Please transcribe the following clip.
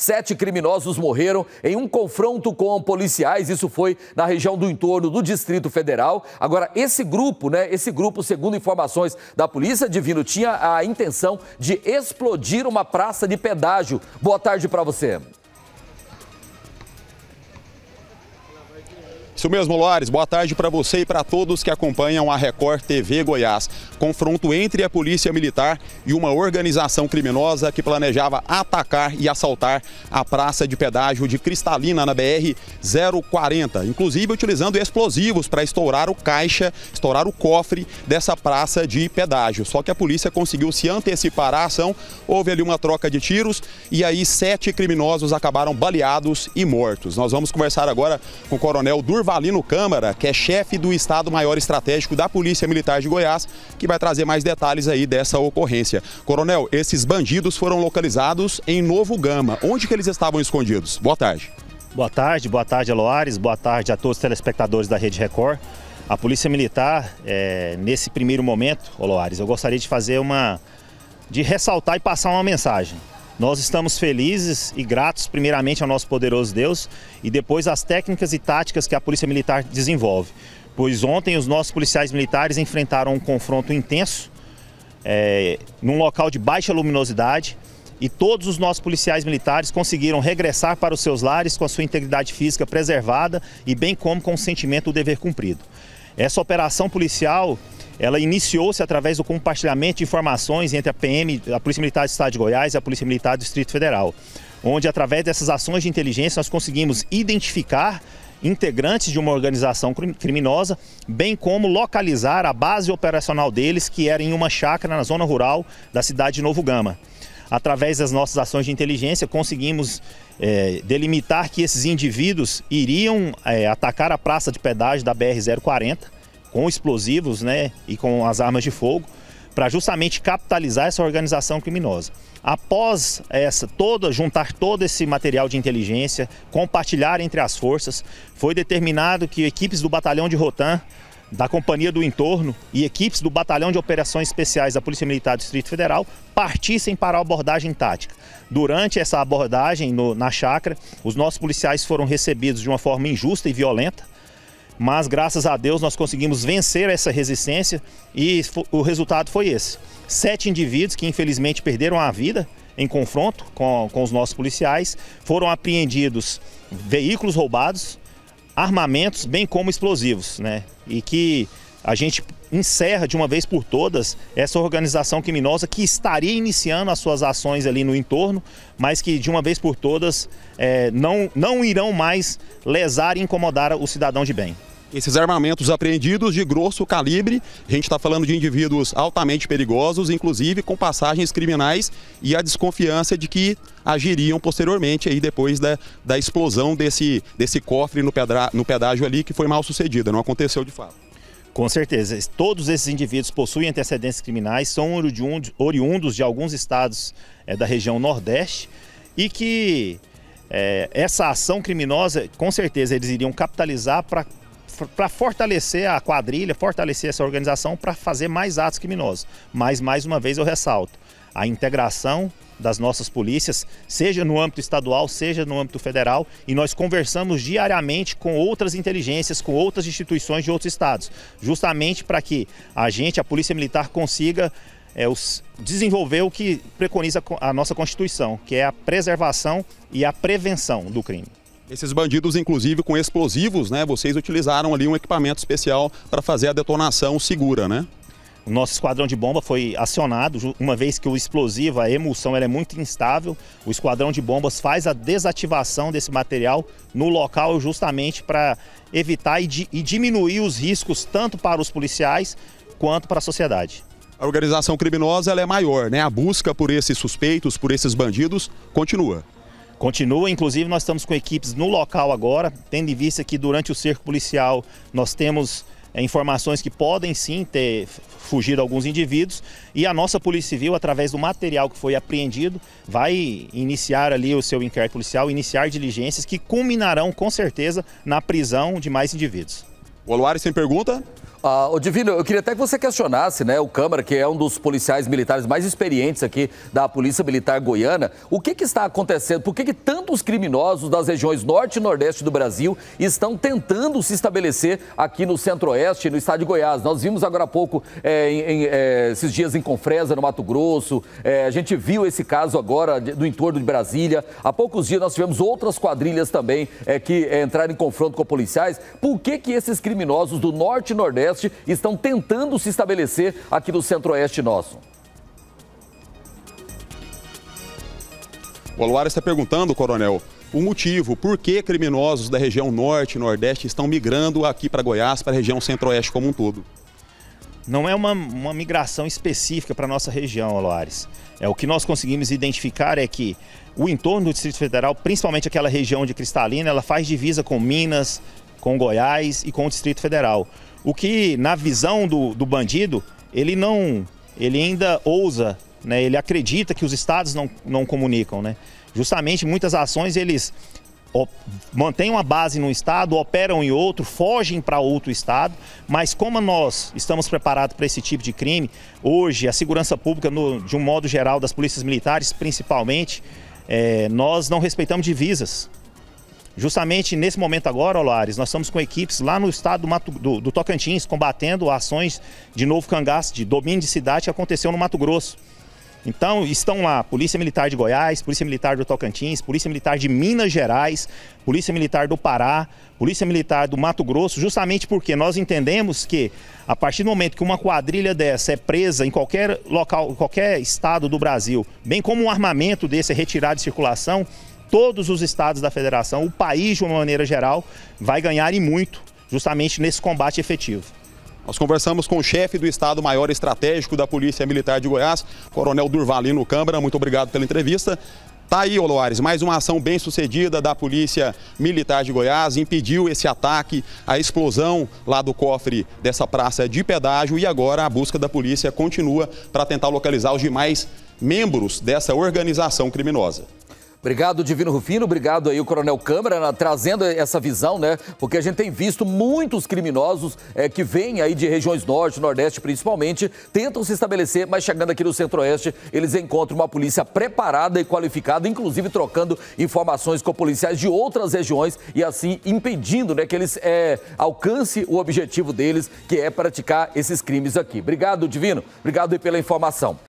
Sete criminosos morreram em um confronto com policiais. Isso foi na região do entorno do Distrito Federal. Agora, esse grupo, né? Esse grupo, segundo informações da polícia, Divino, tinha a intenção de explodir uma praça de pedágio. Boa tarde para você. Isso mesmo, Loares. Boa tarde para você e para todos que acompanham a Record TV Goiás. Confronto entre a Polícia Militar e uma organização criminosa que planejava atacar e assaltar a praça de pedágio de Cristalina na BR 040, inclusive utilizando explosivos para estourar o caixa, estourar o cofre dessa praça de pedágio. Só que a polícia conseguiu se antecipar à ação, houve ali uma troca de tiros e aí sete criminosos acabaram baleados e mortos. Nós vamos conversar agora com o Coronel Durval Valino Câmara, que é chefe do Estado Maior Estratégico da Polícia Militar de Goiás, que vai trazer mais detalhes aí dessa ocorrência. Coronel, esses bandidos foram localizados em Novo Gama. Onde que eles estavam escondidos? Boa tarde. Boa tarde, boa tarde, Aloares, boa tarde a todos os telespectadores da Rede Record. A Polícia Militar, é, nesse primeiro momento, Oloares, eu gostaria de fazer uma. de ressaltar e passar uma mensagem. Nós estamos felizes e gratos, primeiramente, ao nosso poderoso Deus e depois às técnicas e táticas que a Polícia Militar desenvolve. Pois ontem os nossos policiais militares enfrentaram um confronto intenso, é, num local de baixa luminosidade, e todos os nossos policiais militares conseguiram regressar para os seus lares com a sua integridade física preservada e bem como com o sentimento do dever cumprido. Essa operação policial ela iniciou-se através do compartilhamento de informações entre a PM, a Polícia Militar do Estado de Goiás e a Polícia Militar do Distrito Federal, onde através dessas ações de inteligência nós conseguimos identificar integrantes de uma organização criminosa, bem como localizar a base operacional deles, que era em uma chácara na zona rural da cidade de Novo Gama. Através das nossas ações de inteligência, conseguimos é, delimitar que esses indivíduos iriam é, atacar a praça de pedágio da BR-040 com explosivos né, e com as armas de fogo, para justamente capitalizar essa organização criminosa. Após essa toda juntar todo esse material de inteligência, compartilhar entre as forças, foi determinado que equipes do batalhão de Rotan, da Companhia do Entorno e equipes do Batalhão de Operações Especiais da Polícia Militar do Distrito Federal partissem para a abordagem tática. Durante essa abordagem no, na chácara, os nossos policiais foram recebidos de uma forma injusta e violenta mas graças a Deus nós conseguimos vencer essa resistência e o resultado foi esse. Sete indivíduos que infelizmente perderam a vida em confronto com, com os nossos policiais, foram apreendidos veículos roubados, armamentos, bem como explosivos, né? E que a gente encerra de uma vez por todas essa organização criminosa que estaria iniciando as suas ações ali no entorno, mas que de uma vez por todas é, não, não irão mais lesar e incomodar o cidadão de bem. Esses armamentos apreendidos de grosso calibre, a gente está falando de indivíduos altamente perigosos, inclusive com passagens criminais e a desconfiança de que agiriam posteriormente aí depois da, da explosão desse, desse cofre no, pedra, no pedágio ali que foi mal sucedida, não aconteceu de fato. Com certeza. Todos esses indivíduos possuem antecedentes criminais, são oriundos de alguns estados é, da região Nordeste e que é, essa ação criminosa, com certeza, eles iriam capitalizar para para fortalecer a quadrilha, fortalecer essa organização para fazer mais atos criminosos. Mas, mais uma vez, eu ressalto, a integração das nossas polícias, seja no âmbito estadual, seja no âmbito federal, e nós conversamos diariamente com outras inteligências, com outras instituições de outros estados, justamente para que a gente, a Polícia Militar, consiga é, os, desenvolver o que preconiza a nossa Constituição, que é a preservação e a prevenção do crime. Esses bandidos, inclusive com explosivos, né? Vocês utilizaram ali um equipamento especial para fazer a detonação segura, né? O nosso esquadrão de bomba foi acionado, uma vez que o explosivo, a emulsão, ela é muito instável. O esquadrão de bombas faz a desativação desse material no local justamente para evitar e, e diminuir os riscos tanto para os policiais quanto para a sociedade. A organização criminosa ela é maior, né? A busca por esses suspeitos, por esses bandidos, continua. Continua, inclusive nós estamos com equipes no local agora, tendo em vista que durante o cerco policial nós temos é, informações que podem sim ter fugido alguns indivíduos e a nossa Polícia Civil, através do material que foi apreendido, vai iniciar ali o seu inquérito policial, iniciar diligências que culminarão com certeza na prisão de mais indivíduos. O Oluares tem pergunta? Ah, Divino, eu queria até que você questionasse, né, o Câmara, que é um dos policiais militares mais experientes aqui da Polícia Militar Goiana, o que, que está acontecendo? Por que, que tantos criminosos das regiões norte e nordeste do Brasil estão tentando se estabelecer aqui no centro-oeste, no estado de Goiás? Nós vimos agora há pouco, é, em, é, esses dias em Confresa, no Mato Grosso, é, a gente viu esse caso agora do entorno de Brasília. Há poucos dias nós tivemos outras quadrilhas também é, que entraram em confronto com policiais. Por que, que esses criminosos do norte e nordeste Nordeste estão tentando se estabelecer aqui no Centro-Oeste nosso. O Aluara está perguntando, coronel, o motivo, por que criminosos da região norte e nordeste estão migrando aqui para Goiás, para a região centro-oeste como um todo? Não é uma, uma migração específica para a nossa região, Aloares. É, o que nós conseguimos identificar é que o entorno do Distrito Federal, principalmente aquela região de Cristalina, ela faz divisa com Minas, com Goiás e com o Distrito Federal. O que, na visão do, do bandido, ele não. Ele ainda ousa, né? ele acredita que os estados não, não comunicam. Né? Justamente muitas ações eles mantêm uma base num estado, operam em outro, fogem para outro estado, mas como nós estamos preparados para esse tipo de crime, hoje a segurança pública, no, de um modo geral, das polícias militares principalmente, é, nós não respeitamos divisas. Justamente nesse momento agora, Olares, nós estamos com equipes lá no estado do, Mato, do, do Tocantins, combatendo ações de novo cangaço, de domínio de cidade que aconteceu no Mato Grosso. Então, estão lá Polícia Militar de Goiás, Polícia Militar do Tocantins, Polícia Militar de Minas Gerais, Polícia Militar do Pará, Polícia Militar do Mato Grosso, justamente porque nós entendemos que a partir do momento que uma quadrilha dessa é presa em qualquer local, qualquer estado do Brasil, bem como um armamento desse é retirado de circulação, todos os estados da federação, o país de uma maneira geral, vai ganhar e muito justamente nesse combate efetivo. Nós conversamos com o chefe do Estado-Maior Estratégico da Polícia Militar de Goiás, Coronel Durvalino Câmara. Muito obrigado pela entrevista. Tá aí, Oloares, mais uma ação bem sucedida da Polícia Militar de Goiás, impediu esse ataque, a explosão lá do cofre dessa praça de pedágio e agora a busca da polícia continua para tentar localizar os demais membros dessa organização criminosa. Obrigado, Divino Rufino. Obrigado aí o Coronel Câmara né, trazendo essa visão, né? Porque a gente tem visto muitos criminosos é, que vêm aí de regiões norte, nordeste principalmente, tentam se estabelecer, mas chegando aqui no centro-oeste, eles encontram uma polícia preparada e qualificada, inclusive trocando informações com policiais de outras regiões e assim impedindo né, que eles é, alcancem o objetivo deles, que é praticar esses crimes aqui. Obrigado, Divino. Obrigado aí pela informação.